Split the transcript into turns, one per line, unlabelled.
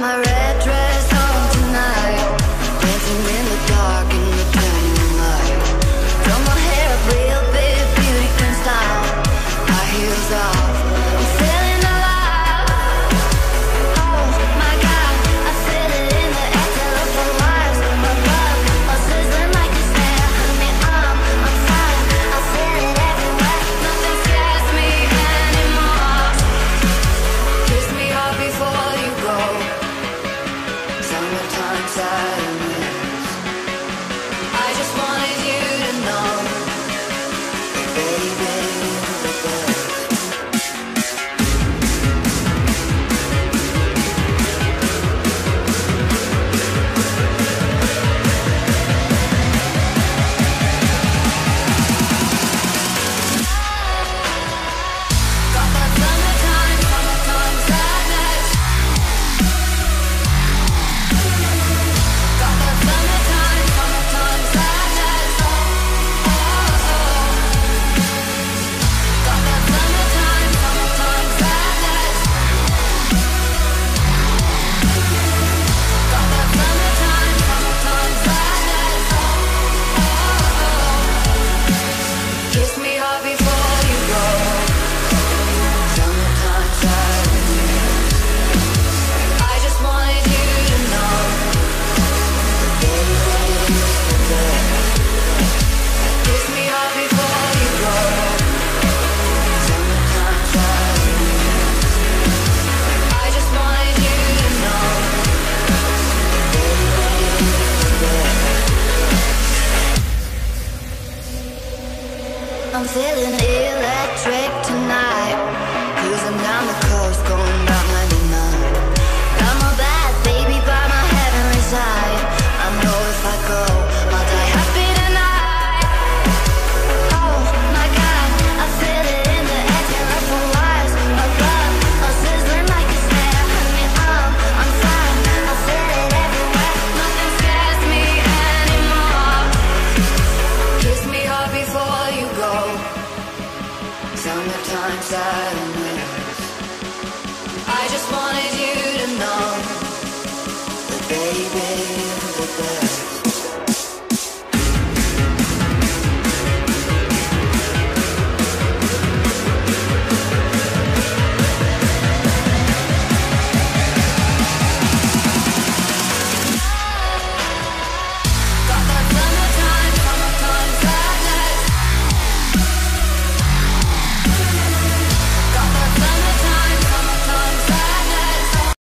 my red dress on tonight, dancing in side. I'm feeling electric tonight. blindside